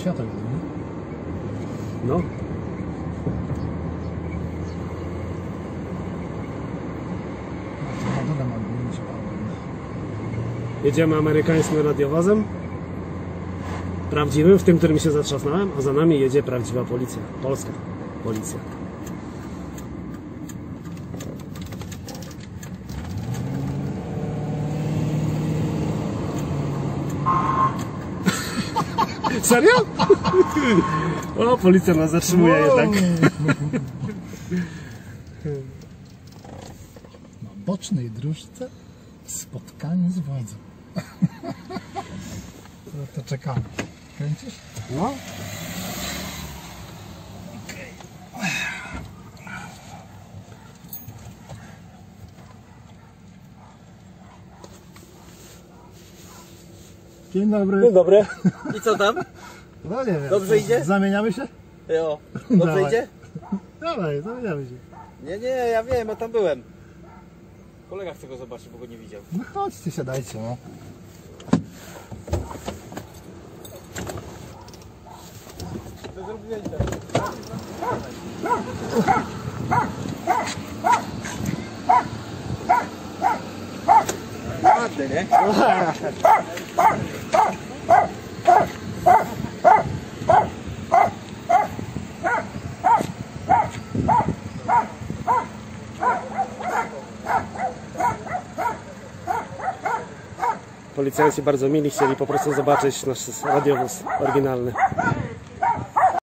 świateł, nie? No. Jedziemy amerykańskim radiowozem. Prawdziwym, w tym, którym się zatrzasnąłem, a za nami jedzie prawdziwa policja. Polska policja. Serio? O, policja nas zatrzymuje jednak. Na bocznej dróżce spotkanie z wodzem. to, to czekamy. Kręcisz? No. Dzień dobry. dobry. I co tam? No nie wiem. Dobrze idzie? Zamieniamy się? Jo. Dobrze Dawaj. idzie? Dawaj, zamieniamy się. Nie, nie, ja wiem, ja tam byłem. Kolega chce go zobaczyć, bo go nie widział. No chodźcie, siadajcie, no. To zrobiłeś tak. Ładny, nie? Policjanci bardzo mili, chcieli po prostu zobaczyć nasz radiowóz oryginalny.